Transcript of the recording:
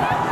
Woo!